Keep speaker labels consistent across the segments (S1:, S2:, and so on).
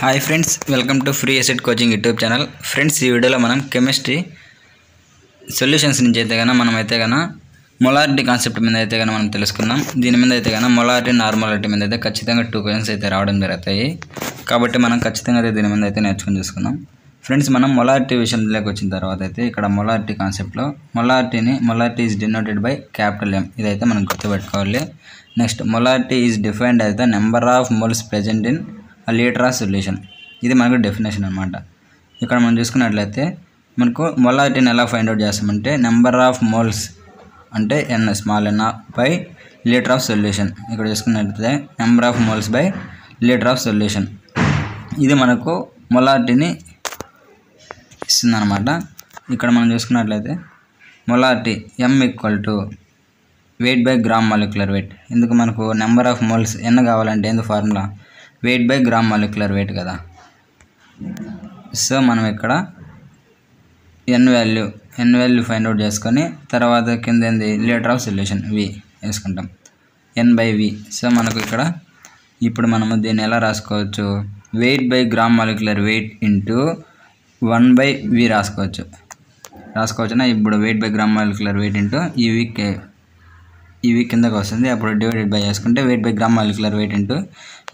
S1: Hi friends welcome to free asset coaching YouTube channel friends ఈ వీడియోలో మనం chemistry solutions నుంచి అయితే కన్నా మనం అయితే కన్నా మొలారిటీ కాన్సెప్ట్ మీద అయితే కన్నా మనం తెలుసుకుందాం. దీని మీద అయితే కన్నా మొలారిటీ నార్మాలిటీ మీద అయితే ఖచ్చితంగా టూ క్వశ్చన్స్ అయితే రావడం జరుగుతాయి. కాబట్టి మనం ఖచ్చితంగా అయితే దీని మీద అయితే నేర్చుకుని చూసుకుందాం. ఫ్రెండ్స్ మనం మొలారిటీ విషయంలోకి వచ్చిన తర్వాత అయితే ఇక్కడ మొలారిటీ కాన్సెప్ట్లో మొలారిటీని molarity is denoted by capital M ఇదైతే మనం గుర్తుపెట్టుకోవాలి. నెక్స్ట్ మొలారిటీ ఈజ్ డిఫైన్డ్ అయితే the number of moles present in litre of solution ఇది మనకు డెఫినేషన్ అనమాట ఇక్కడ మనం చూసుకున్నట్లయితే మనకు మొలారిటీని ఎలా ఫైండ్ అవుట్ చేస్తామంటే నెంబర్ ఆఫ్ మోల్స్ అంటే N small N by litre of solution ఇక్కడ చూసుకున్నట్లయితే number of moles by litre of solution ఇది మనకు మొలారిటీని ఇస్తుందన్నమాట. ఇక్కడ మనం చూసుకున్నట్లయితే molarity M equal to weight by gram molecular weight ఎందుకు మనకు నెంబర్ ఆఫ్ మోల్స్ ఎన్ కావాలంటే ఎందుకు formula weight by gram molecular weight కదా. సో మనం ఇక్కడ N value N value find out చేసుకొని తర్వాత కింద ఏంది? లీటర్ ఆఫ్ సొల్యూషన్ వి వేసుకుంటాం. ఎన్ బై వి సో మనకు ఇక్కడ ఇప్పుడు మనము దీన్ని ఎలా రాసుకోవచ్చు? Weight by gram molecular weight into one by V రాసుకోవచ్చు. రాసుకోవచ్చునా? ఇప్పుడు weight by gram molecular weight into ఈ వీక్ ఇవి కిందకు వస్తుంది. అప్పుడు డివైడెడ్ బై చేసుకుంటే weight by gram molecular weight into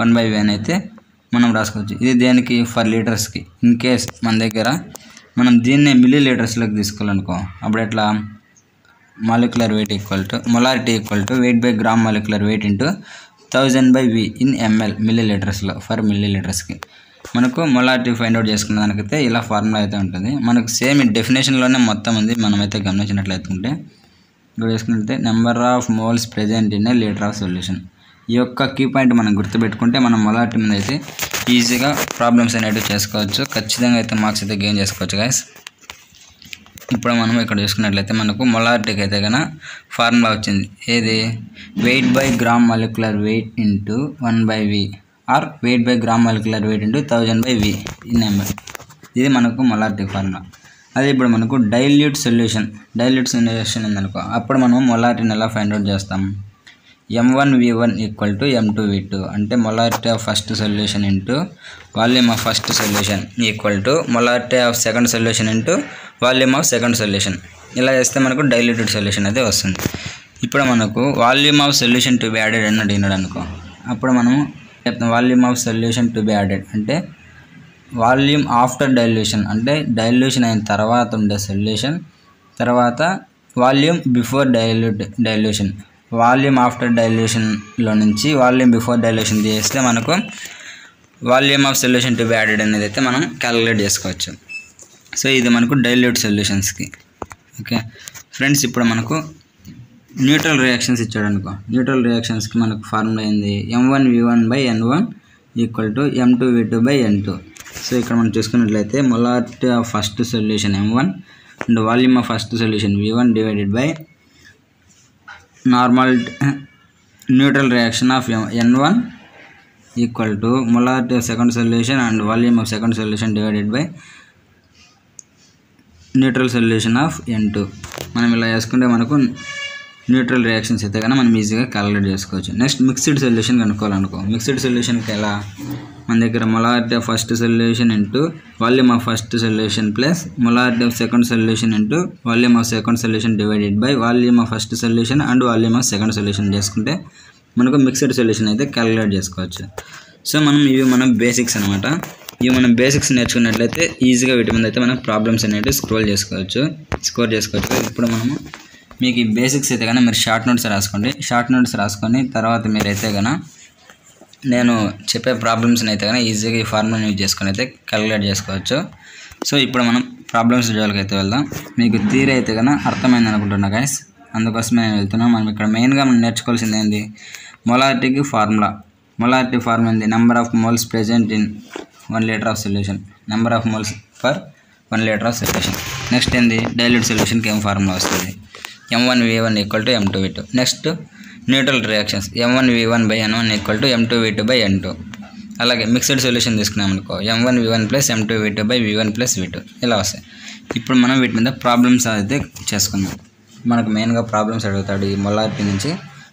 S1: one by one అయితే మనం రాసుకోవచ్చు. ఇది దేనికి? ఫర్ లీటర్స్కి ఇన్ కేస్ మన దగ్గర మనం దీన్నే మిల్లీ లీటర్స్లోకి తీసుకోవాలనుకో అప్పుడు ఎట్లా? Molecular weight equal to molarity equal to weight by gram molecular weight into thousand by V in ML milli లీటర్స్లో ఫర్ మిల్లీ లీటర్స్కి మనకు మొలారిటీ ఫైండ్ అవుట్ చేసుకున్న దానికైతే ఇలా ఫార్ములా అయితే ఉంటుంది. మనకు సేమ్ డెఫినేషన్లోనే మొత్తం ఉంది. మనమైతే గమనించినట్లయితే ఉంటే ఇక్కడ చేసుకుంటే number of moles present in a litre of solution ఈ యొక్క కీ పాయింట్ మనం గుర్తుపెట్టుకుంటే మనం మొలారిటీ మీద అయితే ఈజీగా ప్రాబ్లమ్స్ అనేటివి చేసుకోవచ్చు. ఖచ్చితంగా అయితే మార్క్స్ అయితే గెయిన్ చేసుకోవచ్చు గాయస్ ఇప్పుడు మనం ఇక్కడ చూసుకున్నట్లయితే మనకు మొలార్టీకి అయితే కనుక ఫార్ములా వచ్చింది. ఏది? Weight by gram molecular weight into one by V or weight by gram molecular weight into thousand by V ఈ నెంబర్ ఇది మనకు మొలార్టీ ఫార్ములా అదే ఇప్పుడు మనకు డైల్యూట్ సొల్యూషన్ డైల్యూట్ సొల్యూషన్ ఉందనుకో అప్పుడు మనం మొలారిటీని ఎలా ఫైండ్ అవుట్ చేస్తాం? M one V one equal to M two V two అంటే molarity of first solution into volume of first solution equal to molarity of second solution into volume of second solution ఇలా చేస్తే మనకు diluted solution అయితే వస్తుంది. ఇప్పుడు మనకు volume of solution to be added అని అడిగినాడు అనుకో అప్పుడు మనము volume of solution to be added అంటే వాల్యూమ్ ఆఫ్టర్ డైల్యూషన్ అంటే డైల్యూషన్ అయిన తర్వాత ఉండే సొల్యూషన్ తర్వాత volume before dilute dilution. Volume after డైల్యూషన్లో నుంచి వాల్యూమ్ బిఫోర్ డైల్యూషన్ చేస్తే మనకు volume of solution to be added అనేది అయితే మనం క్యాలిక్యులేట్ చేసుకోవచ్చు. సో ఇది మనకు డైల్యూట్ సొల్యూషన్స్కి. ఓకే? ఫ్రెండ్స్ ఇప్పుడు మనకు న్యూట్రల్ రియాక్షన్స్ ఇచ్చాడు అనుకో. న్యూట్రల్ రియాక్షన్స్కి మనకు ఫార్ములా అయింది M one V one by N one equal to M two V two by N two so ఇక్కడ మనం చూసుకున్నట్లయితే molarity of first solution M one and volume of first solution V one divided by normal neutral reaction of N one equal to molarity second solution and volume of second solution divided by neutral solution of N two మనం ఇలా చేసుకుంటే మనకు neutral reactions అయితే కానీ మనం ఈజీగా calculate చేసుకోవచ్చు. Next mixed solution కనుక్కోవాలనుకో. మిక్స్డ్ సొల్యూషన్కి ఎలా? మన దగ్గర molarity of first solution into volume of first solution plus molarity of second solution into volume of second solution divided by volume of first solution and volume of second solution చేసుకుంటే మనకు mixed solution అయితే calculate చేసుకోవచ్చు. So మనం ఇవి మనం basics అనమాట ఇవి మనం బేసిక్స్ నేర్చుకున్నట్లయితే ఈజీగా వీటి మీద అయితే మనం ప్రాబ్లమ్స్ అనేవి స్క్రోల్ చేసుకోవచ్చు. స్కోర్ చేసుకోవచ్చు. ఇప్పుడు మనము మీకు ఈ బేసిక్స్ అయితే కానీ మీరు షార్ట్ నోట్స్ రాసుకోండి. షార్ట్ నోట్స్ రాసుకొని తర్వాత మీరైతే కనుక నేను చెప్పే ప్రాబ్లమ్స్ని అయితే కానీ ఈజీగా ఈ ఫార్ములా యూజ్ చేసుకొని అయితే క్యాలిక్యులేట్ చేసుకోవచ్చు. సో ఇప్పుడు మనం ప్రాబ్లమ్స్ జోలికి అయితే వెళ్దాం. మీకు థీరీ అయితే కనుక అర్థమైంది అనుకుంటున్నా గైస్ అందుకోసమే నేను వెళ్తున్నాను మనం ఇక్కడ మెయిన్గా మనం నేర్చుకోవాల్సింది ఏంది? మొలారిటీకి ఫార్ములా మొలారిటీ ఫార్ములా ఏంది? Number of moles present in one litre of solution number of moles for one litre of solution next ఏంది? డైల్యూట్ సొల్యూషన్కి ఏం ఫార్ములా వస్తుంది? M one V one equal to M two V two next neutral reactions M one V one by N one equal to M two V two by N two అలాగే mixed solution తీసుకున్నాం అనుకో M one V one plus M two V two by V one plus V two ఇలా వస్తాయి. ఇప్పుడు మనం వీటి మీద problems అయితే చేసుకుందాం. మనకు మెయిన్గా ప్రాబ్లమ్స్ అడుగుతాడు ఈ మొల్లార్టీ నుంచి.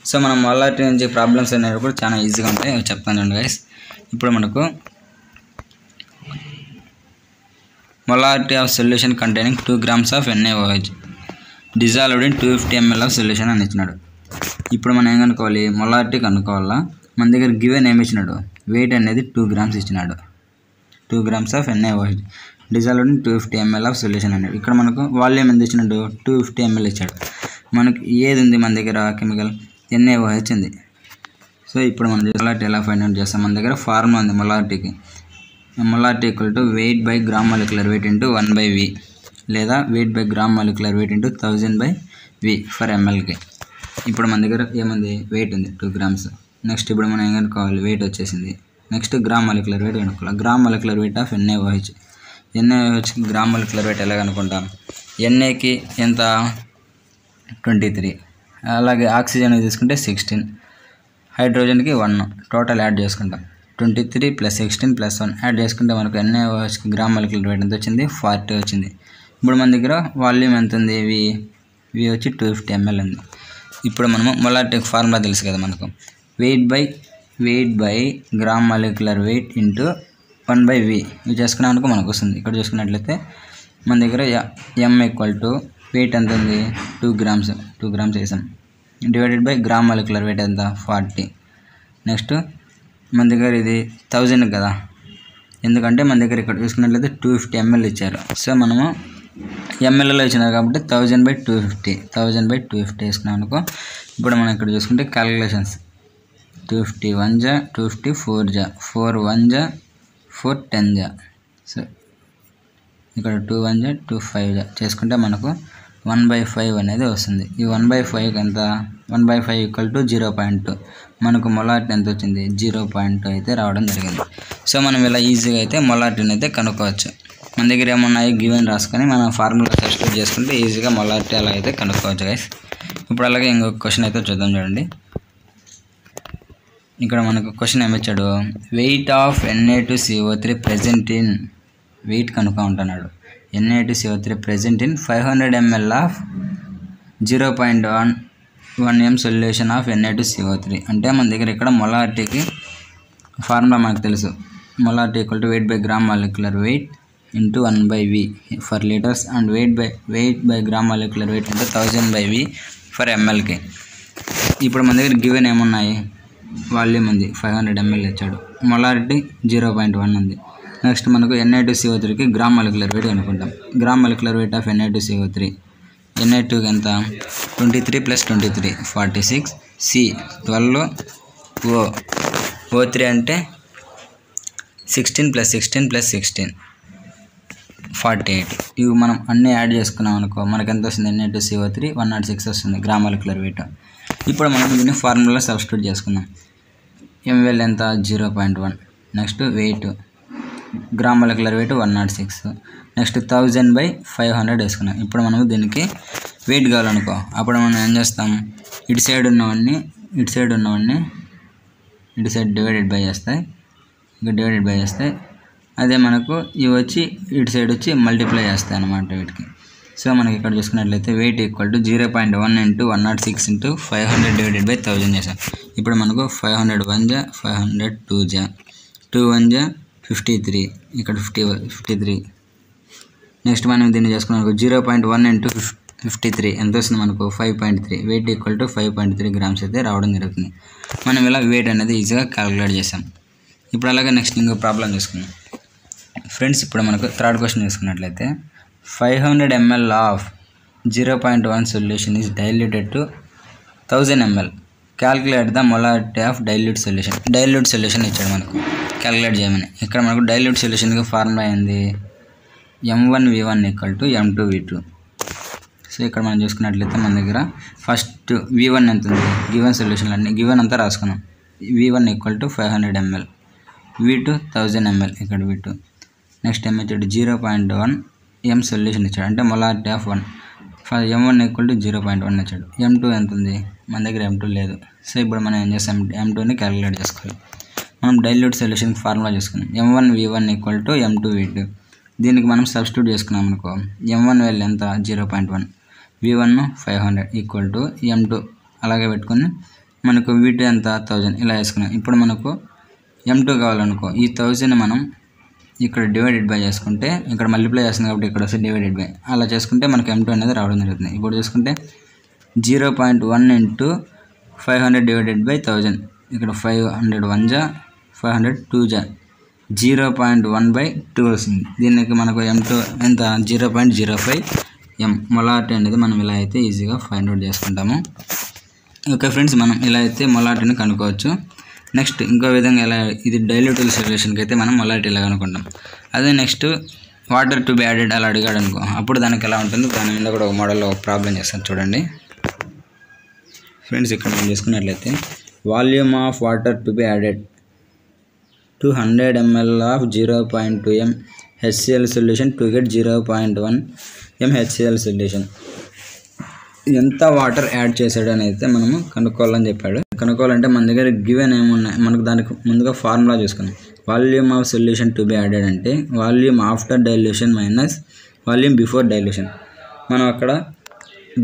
S1: సో మనం మొల్లార్టీ నుంచి ప్రాబ్లమ్స్ అనేవి కూడా చాలా ఈజీగా ఉంటాయి. చెప్తాను చూడండి గైస్ ఇప్పుడు మనకు molarity of solution containing two grams of NaOH dissolved in two fifty ml of solution అని ఇచ్చినాడు. ఇప్పుడు మనం ఏం కనుక్కోవాలి? మొలారిటీ కనుక్కోవాలా? మన దగ్గర గివెన్ ఏమి ఇచ్చినాడు? వెయిట్ అనేది టూ గ్రామ్స్ ఇచ్చినాడు. Two grams of NaOH dissolved in two fifty ML of solution అన్నాడు ఇక్కడ మనకు వాల్యూమ్ ఎంత ఇచ్చినాడు? టూ ఫిఫ్టీ ఎంఎల్ ఇచ్చాడు. మనకి ఏది ఉంది మన దగ్గర కెమికల్ ఎన్ఏఓహెచ్ ఉంది. సో ఇప్పుడు మనం మొలారిటీ ఎలా ఫైండ్ అవుట్ చేస్తాం? మన దగ్గర ఫార్ములా ఉంది మొలారిటీకి. Molarity equal to weight by gram molecular weight into one by V లేదా weight by gram molecular weight into thousand by V for ఎంఎల్కి ఇప్పుడు మన దగ్గర ఏముంది? వెయిట్ ఉంది టూ గ్రామ్స్ నెక్స్ట్ ఇప్పుడు మనం ఏం కనుక్కోవాలి? వెయిట్ వచ్చేసింది. నెక్స్ట్ గ్రామ్ మాలిక్యులర్ వెయిట్ కనుక్కోవాలి? Gram molecular weight of NaOH NaOH gram molecular weight ఎలా కనుక్కుంటాం? ఎన్ఏకి ఎంత? ట్వంటీ త్రీ అలాగే ఆక్సిజన్ తీసుకుంటే సిక్స్టీన్ హైడ్రోజన్కి వన్ టోటల్ యాడ్ చేసుకుంటాం. Twenty three plus sixteen plus one add చేసుకుంటే మనకు ఎన్ఏఓహెచ్కి గ్రామ్ మాలిక్యులర్ వెయిట్ ఎంత వచ్చింది? ఫార్టీ వచ్చింది. ఇప్పుడు మన దగ్గర వాల్యూమ్ ఎంత ఉంది? వి ఇవి వచ్చి టూ ఫిఫ్టీ ఎంఎల్ ఉంది. ఇప్పుడు మనము మొలాటిక్ ఫార్ములా తెలుసు కదా మనకు. Weight by weight by gram molecular weight into one by V ఇవి చేసుకున్నామనుకో మనకు వస్తుంది. ఇక్కడ చూసుకున్నట్లయితే మన దగ్గర ఎం ఈక్వల్ టు వెయిట్ ఎంత ఉంది? టూ గ్రామ్స్ టూ గ్రామ్స్ వేసాం. Divided by gram molecular weight ఎంత? ఫార్టీ నెక్స్ట్ మన దగ్గర ఇది థౌజండ్ కదా. ఎందుకంటే మన దగ్గర ఇక్కడ చూసుకున్నట్లయితే టూ ఫిఫ్టీ ఎంఎల్ ఇచ్చారు. సో మనము ఎంఎల్ఏలో ఇచ్చినారు కాబట్టి thousand by two fifty thousand by two fifty వేసుకున్నాం అనుకో ఇప్పుడు మనం ఇక్కడ చూసుకుంటే క్యాలిక్యులేషన్స్ టూ ఫిఫ్టీ వన్ జా టూ ఫిఫ్టీ ఫోర్ జా ఫోర్ వన్ జా ఫోర్ టెన్ జా. సో ఇక్కడ టూ వన్ జా టూ ఫైవ్ జా. చేసుకుంటే మనకు వన్ బై ఫైవ్ అనేది వస్తుంది. ఈ వన్ బై ఫైవ్కి ఎంత? One by five equal to zero point two మనకు మొలార్టీ ఎంత వచ్చింది. జీరో పాయింట్ టూ అయితే రావడం జరిగింది. సో మనం ఇలా ఈజీగా అయితే మొలార్టీని అయితే కనుక్కోవచ్చు. మన దగ్గర ఏమున్నాయో? గివెన్ రాసుకొని మనం ఫార్ములా సబ్స్టిట్యూట్ చేసుకుంటే ఈజీగా మొలారిటీ అలా అయితే కనుక్కోవచ్చు గైస్ ఇప్పుడు అలాగే ఇంకొక క్వశ్చన్ అయితే చూద్దాం చూడండి. ఇక్కడ మనకు question ఏమిచ్చాడు weight of NA two CO three present in weight కనుక్కో ఉంటున్నాడు. NA two CO three present in five hundred ML of zero point one one M solution of NA two CO three అంటే మన దగ్గర ఇక్కడ మొలార్టీకి formula మనకు తెలుసు. Molarity equal to weight by gram molecular weight into one by V for liters and weight by weight by gram molecular weight అంటే thousand by V for ఎంఎల్కి ఇప్పుడు మన దగ్గర గివెన్ ఏమున్నాయి? వాల్యూమ్ ఉంది ఫైవ్ హండ్రెడ్ ఎంఎల్ ఇచ్చాడు. Molarity zero point one ఉంది. Next మనకు ఎన్ఐ టు సిఓ త్రీకి గ్రామ్ మాలిక్యులర్ వెయిట్ అనుకుంటాం. Gram molecular weight of NI two CO three NI టూకి ఎంత? Twenty three plus twenty three forty six C twelve O O three అంటే sixteen plus sixteen plus sixteen forty eight ఇవి మనం అన్నీ add చేసుకున్నాం అనుకో మనకు ఎంత వస్తుంది? Na two CO three one not six వస్తుంది గ్రామ్ మాలిక్యులర్ వెయిట్ ఇప్పుడు మనం దీన్ని ఫార్ములా సబ్స్టిట్యూట్ చేసుకుందాం. ఎంవెల్ ఎంత? Zero point one next weight gram weight one not six next thousand by five hundred వేసుకున్నాం. ఇప్పుడు మనము దీనికి వెయిట్ కావాలనుకో అప్పుడు మనం ఏం చేస్తాం? ఇటు సైడ్ ఉన్నవన్నీ ఇటు సైడ్ ఉన్నవన్నీ ఇటు సైడ్ డివైడెడ్ బై చేస్తాయి ఇంకా డివైడెడ్ బై చేస్తాయి అదే మనకు ఇవి వచ్చి ఇటు సైడ్ వచ్చి మల్టిప్లై చేస్తాయి అన్నమాట వీటికి. సో మనకి ఇక్కడ చూసుకున్నట్లయితే weight equal to zero point one into one not six into five hundred divided by thousand చేసాం ఇప్పుడు మనకు ఫైవ్ హండ్రెడ్ వన్ జా ఫైవ్ హండ్రెడ్ టూ జా టూ వన్ జా ఫిఫ్టీ త్రీ ఇక్కడ ఫిఫ్టీ ఫిఫ్టీ త్రీ నెక్స్ట్ మనం దీన్ని చేసుకున్నాం zero point one into fifty three ఎంత వస్తుంది మనకు? Five point three weight equal to five point three grams అయితే రావడం జరుగుతుంది. మనం ఇలా వెయిట్ అనేది ఈజీగా క్యాలిక్యులేట్ చేసాం ఇప్పుడు అలాగే నెక్స్ట్ ఇంకో ప్రాబ్లం చూసుకుందాం. ఫ్రెండ్స్ ఇప్పుడు మనకు థర్డ్ క్వశ్చన్ చూసుకున్నట్లయితే five hundred ML of zero point one solution is diluted to thousand ML calculate the molarity of dilute solution dilute solution ఇచ్చాడు మనకు. క్యాలిక్యులేట్ చేయమని. ఇక్కడ మనకు డైల్యూట్ సొల్యూషన్కి ఫార్ములా అయింది M one V one equal to M two V two so ఇక్కడ మనం చూసుకున్నట్లయితే మన దగ్గర ఫస్ట్ వి వన్ ఎంత ఉంది? గివెన్ సొల్యూషన్లు అన్ని. గివెన్ అంతా రాసుకున్నాం. V one equal to five hundred ML V two thousand ML ఇక్కడ వి టూ నెక్స్ట్ ఏం ఇచ్చాడు zero point one M solution ఇచ్చాడు. అంటే molarity of one M one equal to zero point one ఇచ్చాడు. M two ఎంత ఉంది మన దగ్గర ఎం టూ లేదు. సో ఇప్పుడు మనం ఏం చేస్తాం? ఎం టూని క్యాలిక్యులేట్ చేసుకోవాలి. మనం డైల్యూట్ సొల్యూషన్ ఫార్ములా చేసుకున్నాం M one V one equal to M two V two దీనికి మనం సబ్స్టిట్యూట్ చేసుకున్నాం అనుకో ఎం వన్ వెళ్ళి ఎంత? Zero point one. V one five hundred equal to M two అలాగే పెట్టుకుని మనకు వి టూ ఎంత? థౌజండ్ ఇలా వేసుకున్నాం. ఇప్పుడు మనకు ఎం టూ కావాలనుకో ఈ థౌజండ్ మనం ఇక్కడ డివైడెడ్ బై చేసుకుంటే ఇక్కడ మల్టిప్లై చేస్తుంది కాబట్టి ఇక్కడ వస్తే డివైడెడ్ బై అలా చేసుకుంటే మనకి ఎం టూ అనేది రావడం జరుగుతుంది. ఇప్పుడు చూసుకుంటే zero point one into five hundred divided by thousand ఇక్కడ ఫైవ్ హండ్రెడ్ వన్ జా ఫైవ్ హండ్రెడ్ టూ జా. Zero point one by two వస్తుంది. దీనికి మనకు ఎం టూ ఎంత? Zero point zero five M molarity అనేది మనం ఇలా అయితే ఈజీగా ఫైండ్ అవుట్ చేసుకుంటాము. ఓకే ఫ్రెండ్స్ మనం ఇలా అయితే మొలారిటీని కనుక్కోవచ్చు. నెక్స్ట్ ఇంకో విధంగా ఎలా ఇది డైల్యూటల్ సొల్యూషన్కి అయితే మనం మొలారిటీ ఇలా అనుకుంటాం. అదే next water to be added అలా అడిగాడు అనుకో. అప్పుడు దానికి ఎలా ఉంటుంది? దాని మీద కూడా ఒక మోడల్లో ఒక ప్రాబ్లం చేస్తాను చూడండి. ఫ్రెండ్స్ ఇక్కడ మనం చూసుకున్నట్లయితే volume of water to be added to hundred ML of zero point two M HCL solution to get zero point one M HCL solution ఎంత వాటర్ యాడ్ చేశాడు అని అయితే మనము కనుక్కోవాలని చెప్పాడు. కనుక్కోవాలంటే మన దగ్గర గివెన్ ఏమున్నాయి మనకు దానికి ముందుగా ఫార్ములా చూసుకున్నాం volume of solution to be added అంటే volume after dilution minus volume before dilution. మనం అక్కడ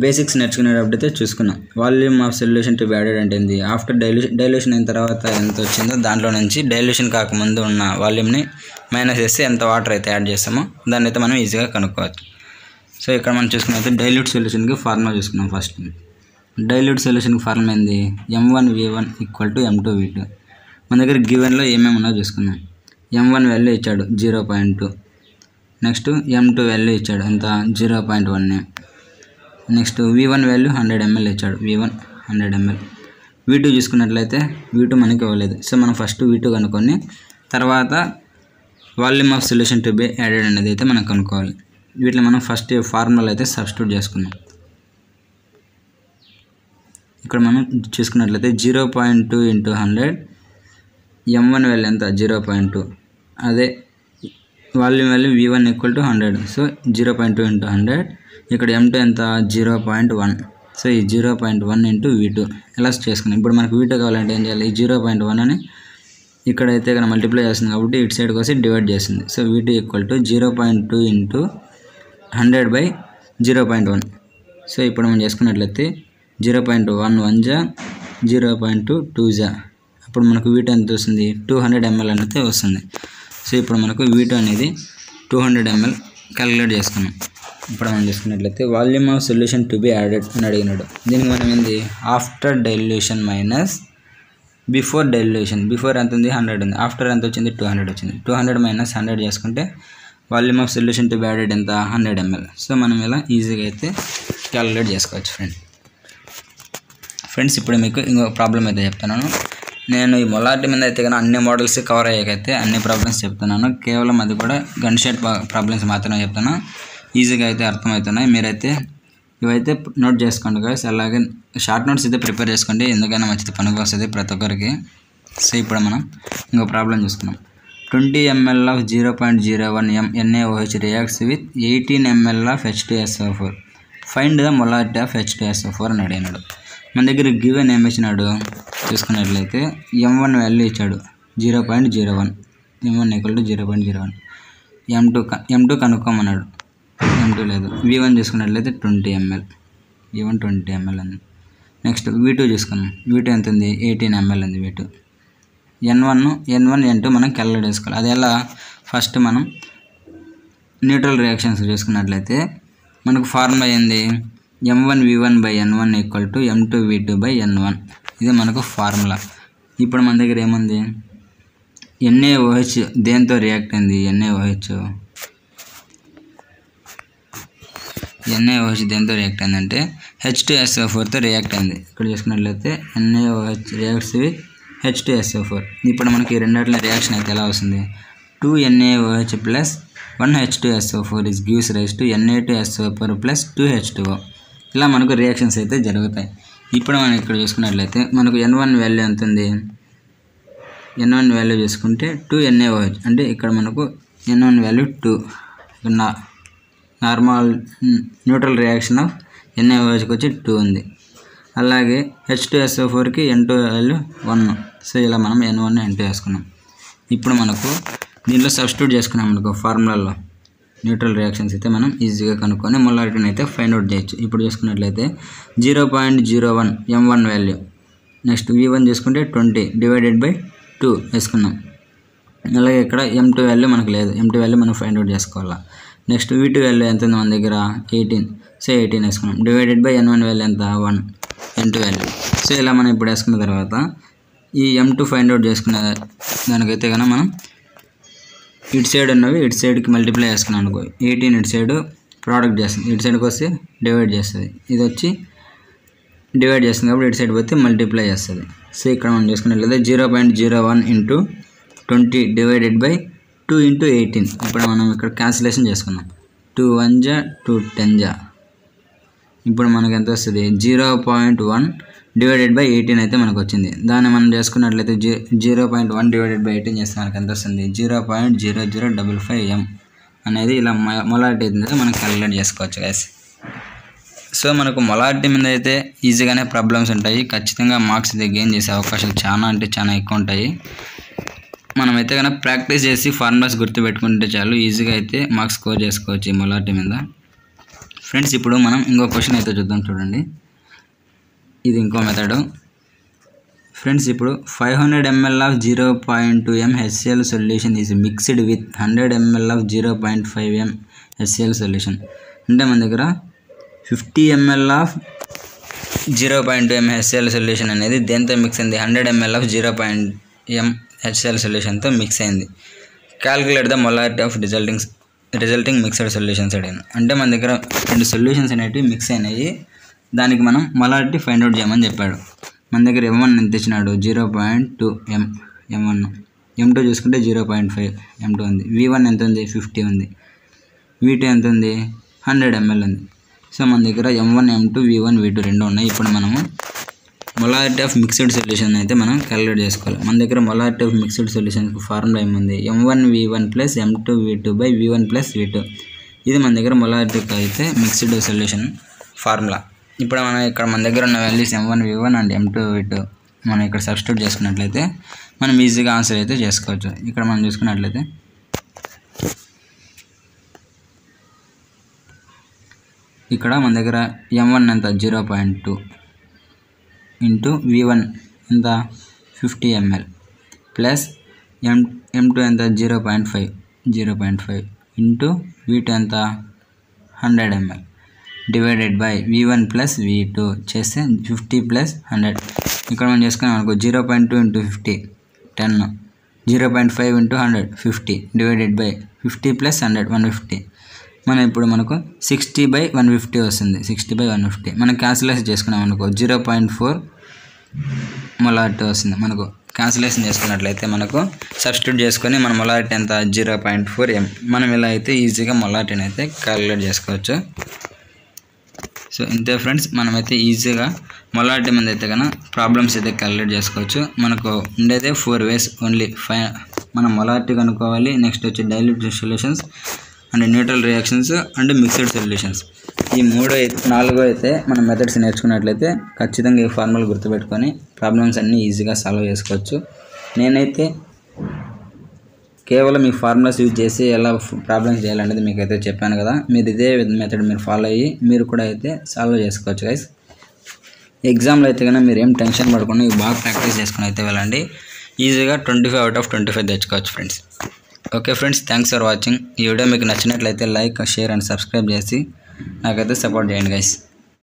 S1: బేసిక్స్ నేర్చుకునేటప్పుడైతే చూసుకున్నాం. Volume of solution to be added అంటే ఏంది? ఆఫ్టర్ డైల్యూషన్ డైల్యూషన్ అయిన తర్వాత ఎంత వచ్చిందో దాంట్లో నుంచి డైల్యూషన్ కాకముందు ఉన్న వాల్యూమ్ని మైనస్ చేస్తే ఎంత వాటర్ అయితే యాడ్ చేస్తామో దాన్ని అయితే మనం ఈజీగా కనుక్కోవచ్చు. సో ఇక్కడ మనం చూసుకున్నైతే డైల్యూట్ సొల్యూషన్కి ఫార్ములా చూసుకున్నాం ఫస్ట్. డైల్యూట్ సొల్యూషన్ ఫార్మ్ ఏంది M one V one equal to M two V two మన దగ్గర గివెన్లో ఏమేమి ఉన్నాయో చూసుకుందాం. ఎం వన్ వాల్యూ ఇచ్చాడు zero point two next M two value ఇచ్చాడు ఎంత? Zero point one next V one value hundred ML ఇచ్చాడు. V one hundred ML V two చూసుకున్నట్లయితే వి టూ మనకి ఇవ్వలేదు. సో మనం ఫస్ట్ వి టూ కనుక్కొని తర్వాత volume of solution to be added అనేది అయితే మనం కనుక్కోవాలి. వీటిలో మనం ఫస్ట్ ఫార్ములా అయితే సబ్స్టిట్యూట్ చేసుకుందాం. ఇక్కడ మనం చూసుకున్నట్లయితే zero point two into hundred M one value ఎంత? Zero point two. అదే volume value V one equal to hundred so zero point two into hundred. ఇక్కడ ఎం టూ ఎంత? Zero point one. సో ఈ zero point one into V two ఇలా చేసుకున్నాం. ఇప్పుడు మనకు వి two కావాలంటే ఏం చేయాలి? ఈ జీరో పాయింట్ వన్ అని ఇక్కడైతే ఇక్కడ మల్టిప్లై చేస్తుంది కాబట్టి ఇటు సైడ్కి వచ్చి డివైడ్ చేస్తుంది. So V two equal to zero point two into hundred by zero point one. So ఇప్పుడు మనం చేసుకున్నట్లయితే జీరో పాయింట్ వన్ వన్ జా జీరో పాయింట్ టూ టూ జా. అప్పుడు మనకు వీటో ఎంత వస్తుంది? టూ హండ్రెడ్ ఎంఎల్ అనేది వస్తుంది. సో ఇప్పుడు మనకు వీటో అనేది టూ హండ్రెడ్ ఎంఎల్ క్యాలిక్యులేట్ చేసుకున్నాం. ఇప్పుడు మనం చేసుకున్నట్లయితే volume of solution to be added అని అడిగినాడు. దీనికి మనం ఏంది? After dilution minus before dilution before ఎంత ఉంది? హండ్రెడ్ ఉంది. ఆఫ్టర్ ఎంత వచ్చింది? టూ హండ్రెడ్ వచ్చింది. టూ హండ్రెడ్ మైనస్ హండ్రెడ్ చేసుకుంటే volume of solution to be added ఎంత? హండ్రెడ్ ఎంఎల్ సో మనం ఇలా ఈజీగా అయితే క్యాలిక్యులేట్ చేసుకోవచ్చు ఫ్రెండ్ ఫ్రెండ్స్ ఇప్పుడు మీకు ఇంకో ప్రాబ్లం అయితే చెప్తున్నాను. నేను ఈ మొలాటి మీద అయితే కానీ అన్ని మోడల్స్ కవర్ అయ్యాకైతే అన్ని ప్రాబ్లమ్స్ చెప్తున్నాను. కేవలం అది కూడా గన్ షేట్ ప్రాబ్లమ్స్ మాత్రమే చెప్తాను ఈజీగా అయితే అర్థమవుతున్నాయి. మీరైతే ఇవైతే నోట్ చేసుకోండి guys. అలాగే షార్ట్ నోట్స్ అయితే ప్రిపేర్ చేసుకోండి. ఎందుకైనా మంచిది పనికి వస్తుంది ప్రతి ఒక్కరికి. సో ఇప్పుడు మనం ఇంకో ప్రాబ్లం చూసుకున్నాం twenty ML of zero point zero one M NAOH reacts with eighteen ML of HDSO four find the molarity of HDSO four అని అడిగినాడు. మన దగ్గర గివెన్ ఏమి ఇచ్చినాడు చూసుకున్నట్లయితే ఎం వన్ వాల్యూ ఇచ్చాడు. Zero point zero one M one equal to zero point zero one M two M two కనుక్కోమన్నాడు. M two లేదు. V one చూసుకున్నట్లయితే twenty ML V one twenty ML ఉంది నెక్స్ట్ వి టూ చూసుకున్నాం V two ఎంత ఉంది eighteen ML ఉంది V two N one N one N two మనం calculate చేసుకోవాలి అది ఎలా? ఫస్ట్ మనం న్యూట్రల్ రియాక్షన్స్ చూసుకున్నట్లయితే మనకు ఫార్ములా ఏంది? M one V one by N one equal to M two V two by N one ఇది మనకు ఫార్ములా ఇప్పుడు మన దగ్గర ఏముంది? ఎన్ఏఓహెచ్ దేంతో రియాక్ట్ అయింది? ఎన్ఏఓహెచ్ ఎన్ఏఓహెచ్ దేంతో రియాక్ట్ అయిందంటే హెచ్ టు ఎస్ఓ ఫోర్తో రియాక్ట్ అయింది. ఇక్కడ చూసుకున్నట్లయితే NAOH reacts with H two SO four ఇప్పుడు మనకి ఈ రియాక్షన్ అయితే ఎలా వస్తుంది? Two NAOH plus one H two SO four is gives rise to NA two SO four plus two H two ఇలా మనకు రియాక్షన్స్ అయితే జరుగుతాయి. ఇప్పుడు మనం ఇక్కడ చూసుకున్నట్లయితే మనకు ఎన్ వన్ వాల్యూ ఎంత ఉంది? ఎన్ వన్ వాల్యూ చూసుకుంటే టూ ఎన్ఏఓహెచ్ అంటే ఇక్కడ మనకు ఎన్ వన్ వాల్యూ టూ నా నార్మల్ న్యూట్రల్ రియాక్షన్ ఆఫ్ ఎన్ఏఓహెచ్కి వచ్చి టూ ఉంది. అలాగే హెచ్ టూ ఎస్ఓ ఫోర్కి N two value one so ఇలా మనం ఎన్ వన్ ఎన్ టూ వేసుకున్నాం ఇప్పుడు మనకు దీంట్లో సబ్స్టిట్యూట్ చేసుకున్నాం అనుకో ఫార్ములాలో న్యూట్రల్ రియాక్షన్స్ అయితే మనం ఈజీగా కనుక్కొని మొలారిటీని అయితే ఫైండ్ అవుట్ చేయొచ్చు. ఇప్పుడు చూసుకున్నట్లయితే zero point zero one M one value next V one చూసుకుంటే ట్వంటీ డివైడెడ్ బై టూ వేసుకున్నాం. అలాగే ఇక్కడ ఎం టూ వాల్యూ మనకు లేదు. ఎం టూ వాల్యూ మనం ఫైండ్ అవుట్ చేసుకోవాలా? నెక్స్ట్ వి టూ వాల్యూ ఎంత ఉంది మన దగ్గర? ఎయిటీన్ సో ఎయిటీన్ వేసుకున్నాం. Divided by N one value ఎంత? One N two value so ఇలా మనం ఇప్పుడు వేసుకున్న తర్వాత ఈ ఎం టూ ఫైండ్ అవుట్ చేసుకునే దానికైతే కనుక మనం ఇటు సైడ్ ఉన్నవి ఇటు సైడ్కి మల్టిప్లై చేసుకున్నాం అనుకో. ఎయిటీన్ ఇటు సైడ్ ప్రోడక్ట్ చేస్తుంది. ఇటు సైడ్కి వస్తే డివైడ్ చేస్తుంది. ఇది వచ్చి డివైడ్ చేస్తుంది కాబట్టి ఇటు సైడ్ పోతే మల్టిప్లై చేస్తుంది. సో ఇక్కడ మనం చూసుకున్నట్లయితే zero point zero one into twenty divided by two into eighteen ఇప్పుడు మనం ఇక్కడ క్యాన్సిలేషన్ చేసుకున్నాం టూ వన్ జా టూ టెన్ జా ఇప్పుడు మనకు ఎంత వస్తుంది? Zero point one divided by eighteen అయితే మనకు వచ్చింది దాన్ని మనం చేసుకున్నట్లయితే G zero point one divided by eighteen చేస్తే మనకు ఎంత వస్తుంది zero point zero zero double five M అనేది ఇలా మొలారిటీ అయితే మనం క్యాలిక్యులేట్ చేసుకోవచ్చు గైస్ సో మనకు మొలారిటీ మీద అయితే ఈజీగానే ప్రాబ్లమ్స్ ఉంటాయి. ఖచ్చితంగా మార్క్స్ అయితే గెయిన్ చేసే అవకాశాలు చాలా అంటే చాలా ఎక్కువ ఉంటాయి. మనమైతే కనుక ప్రాక్టీస్ చేసి ఫార్ములాస్ గుర్తుపెట్టుకుంటే చాలు ఈజీగా అయితే మార్క్స్ స్కోర్ చేసుకోవచ్చు ఈ మొలారిటీ మీద. ఫ్రెండ్స్ ఇప్పుడు మనం ఇంకో క్వశ్చన్ అయితే చూద్దాం చూడండి. ఇది ఇంకో మెథడ్ ఫ్రెండ్స్ ఇప్పుడు five hundred ML of zero point two M HCL solution is mixed with hundred ML of zero point five M HCL solution అంటే మన దగ్గర fifty ML of zero point two M HCL solution అనేది దేంతో mix అయింది? Hundred ML of zero point M HCL సొల్యూషన్తో mix అయింది. Calculate the molarity of resulting resulting mixed solutions అడిగింది అంటే మన దగ్గర రెండు సొల్యూషన్స్ అనేవి మిక్స్ అయినాయి. దానికి మనం మొలారిటీ ఫైండ్ అవుట్ చేయమని చెప్పాడు. మన దగ్గర ఎం వన్ ఎంత ఇచ్చినాడు? Zero point two M M one M two చూసుకుంటే zero point five M two ఉంది. వి వన్ ఎంత ఉంది? ఫిఫ్టీ ఉంది. వి టూ ఎంత ఉంది? హండ్రెడ్ ఎంఎల్ ఉంది. సో మన దగ్గర M one M two V one V two రెండు ఉన్నాయి. ఇప్పుడు మనము మొలారిటీ ఆఫ్ మిక్స్డ్ సొల్యూషన్ అయితే మనం క్యాలిక్యులేట్ చేసుకోవాలి. మన దగ్గర మొలారిటీ ఆఫ్ మిక్స్డ్ సొల్యూషన్కి ఫార్ములా ఏముంది? M one V one plus M two V two by V one plus V two ఇది మన దగ్గర మొలారిటీకి అయితే మిక్స్డ్ సొల్యూషన్ ఫార్ములా ఇప్పుడు మనం ఇక్కడ మన దగ్గర ఉన్న values M one V one and M two V two మనం ఇక్కడ సబ్స్టిట్యూట్ చేసుకున్నట్లయితే మనం ఈజీగా ఆన్సర్ అయితే చేసుకోవచ్చు. ఇక్కడ మనం చూసుకున్నట్లయితే ఇక్కడ మన దగ్గర ఎం వన్ ఎంత? Zero point two into V one ఎంత? Fifty ML plus M M two ఎంత? Zero point five zero point five into V two ఎంత? Hundred ML divided by V one plus V two చేస్తే fifty plus hundred ఇక్కడ మనం చేసుకున్నాం అనుకో zero point two into fifty ten zero point five into hundred fifty divided by fifty plus hundred one fifty మనం ఇప్పుడు మనకు sixty by one fifty వస్తుంది. Sixty by one fifty మనం క్యాన్సిలేషన్ చేసుకున్నాం అనుకో జీరో పాయింట్ ఫోర్ మొలారిటీ వస్తుంది. మనకు cancellation చేసుకున్నట్లయితే మనకు సబ్స్టిట్యూట్ చేసుకొని మన మొలారిటీ ఎంత? జీరో పాయింట్ ఫోర్ ఎం మనం ఇలా అయితే ఈజీగా మొలారిటీని అయితే క్యాలిక్యులేట్ చేసుకోవచ్చు. సో ఇంతే ఫ్రెండ్స్ మనమైతే ఈజీగా మొలాటి మంది అయితే కన్నా ప్రాబ్లమ్స్ అయితే క్యాలిక్యులేట్ చేసుకోవచ్చు. మనకు ఉండేదే ఫోర్ వేస్ ఓన్లీ ఫైవ్ మనం మొలాటి కనుక్కోవాలి నెక్స్ట్ వచ్చి dilute solutions and neutral reactions and mixed solutions ఈ మూడో అయితే అయితే మనం మెథడ్స్ నేర్చుకున్నట్లయితే ఖచ్చితంగా ఈ ఫార్ములు గుర్తుపెట్టుకొని ప్రాబ్లమ్స్ అన్నీ ఈజీగా సాల్వ్ చేసుకోవచ్చు. నేనైతే కేవలం మీ ఫార్ములాస్ యూజ్ చేసి ఎలా ప్రాబ్లమ్స్ చేయాలనేది మీకు అయితే చెప్పాను కదా. మీరు ఇదే మెథడ్ మీరు ఫాలో అయ్యి మీరు కూడా అయితే సాల్వ్ చేసుకోవచ్చు గైస్ ఎగ్జామ్లో అయితే కనుక మీరు ఏం టెన్షన్ పడకుండా ఇవి బాగా ప్రాక్టీస్ చేసుకుని అయితే వెళ్ళండి. ఈజీగా twenty five out of twenty five తెచ్చుకోవచ్చు friends okay friends thanks for watching ఈ వీడియో మీకు నచ్చినట్లయితే లైక్ షేర్ అండ్ సబ్స్క్రైబ్ చేసి నాకైతే సపోర్ట్ చేయండి గైస్